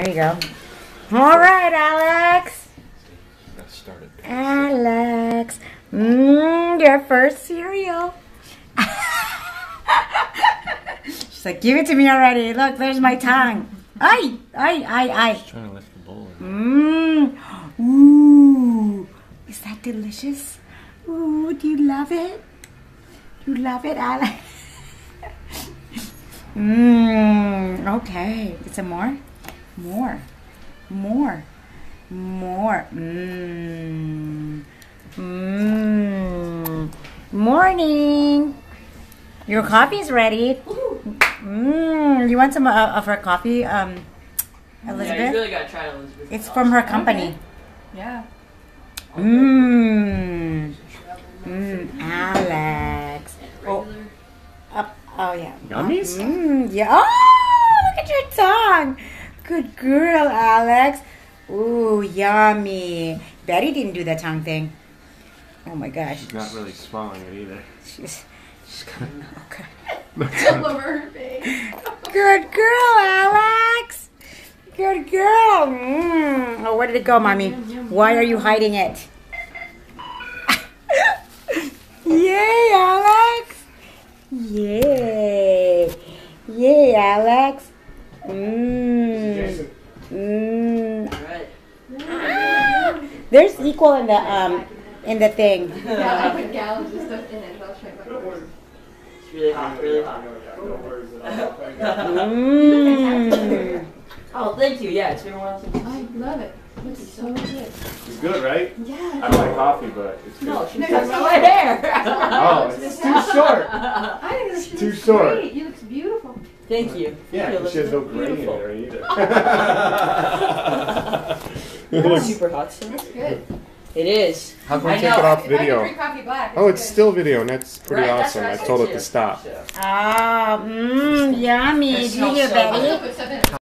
There you go. All right, Alex. Got started. Alex. Mmm, your first cereal. She's like, give it to me already. Look, there's my tongue. Ay, ay, ay, ay. Trying to lift the bowl. Mmm. Ooh. Is that delicious? Ooh, do you love it? You love it, Alex? Mmm. Okay. Get some more? More. More. More. Mmm. Mmm. Morning. Your coffee's ready. Mmm. You want some uh, of her coffee, um, Elizabeth? Yeah, you really gotta try Elizabeth. It's from her company. Yeah. Mmm. Mmm. Alex. Oh, up. Oh, yeah. Gummies? Mmm. Yeah. Oh, look at your tongue. Good girl, Alex. Ooh, yummy. Betty didn't do the tongue thing. Oh my gosh. She's not really swallowing it either. She's, she's kind of okay. All over her face. Good girl, Alex. Good girl. Mm. Oh, where did it go, mommy? Why are you hiding it? Yay, Alex. Yay. Yay, Alex. Mmm. Mmm. Right. There's equal in the um in the thing. Yeah, I put gallons of stuff in it. I'll try my It's really hot, really hot. Mmm. Oh, thank you. Yeah, it's been a while since. I love it. Looks so good. It's good, right Yeah. I don't like coffee, but it's good. No, she's No, talking my hair. Oh, it's too short. I think this Too short. great. You look beautiful. Thank you. Yeah, You she has no look grain in there either. It's it looks, super hot still. It's good. It is. how come I we take know. it off If I can video? drink coffee black. Oh, it's good. still video, and that's pretty Right, awesome. what I told it to stop. So. Oh, mmm, yummy. It Did you hear so Betty?